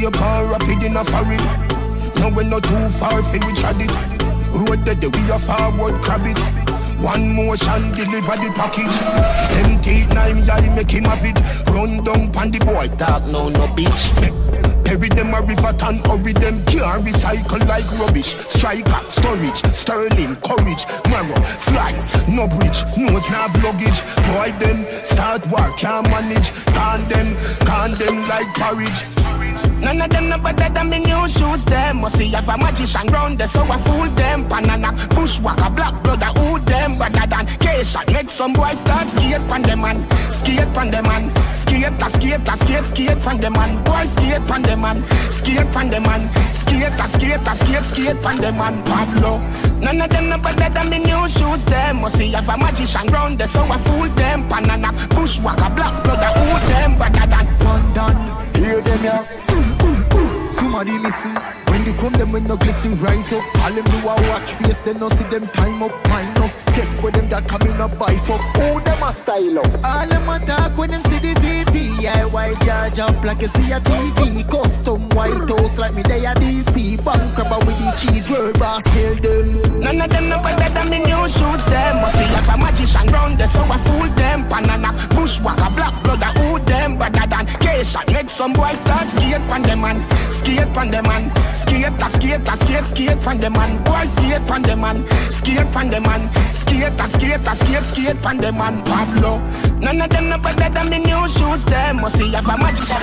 shape and rapid in a foreign. Now we're not too far fi we trad it. Road dead we a forward crab it. One motion deliver the package. Empty nine yai make him have it. Run down pan the boy talk no no bitch. Bury them a river and hurry them Can't recycle like rubbish Striker, storage, sterling, courage Marrow, fly, no bridge Nose nav luggage Boy them, start work can't manage Can them, can them like porridge None of them no better than me new shoes them. Must see have a magician round there so I fool them. Banana, bushwhacker, black brother, who them? Better than K-shot, make some boys start skate pan them man. Skate pan them man. Skate, a skate, a skate, skate pan them man. Boy skate pan them man. Skate pan them man. Skate, a skate, a skate, skate pan them man. Pablo. None of them no better than me new shoes them. Must see have a magician round there so I fool them. Banana, bushwhacker, black brother, who them? Better than One hear them yeah Somebody missing. When they come them when no glisten rise up. All them do a watch face They no see them time up. Minus Get with them that coming up by for. Who them a style up? All them a talk when them see the VP Yeah white charge up like you see a TV Custom white house like me they a DC Bank crabber with the cheese Word boss kill them. None of them no better than me new shoes them. Must see have a magician round there so I fool them. Banana, bushwhacker, black brother, who them? Better than K-shot Make some boys start skate pan them man. Skate pan them man. Skate, a skate, a skate, skate pan them man. Boys skate pan them man. Skate pan them man. Skate, a skate, a skate, skate pan them man. Pablo. None of them no better than me new shoes. Them Must see have a magician